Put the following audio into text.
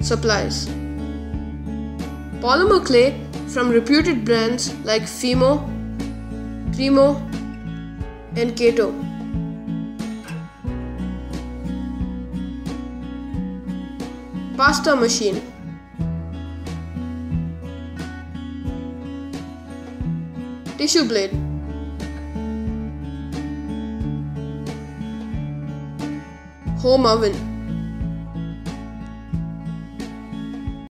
Supplies. Polymer clay from reputed brands like Fimo, Primo, and Kato. Pasta machine. Tissue blade. Home oven.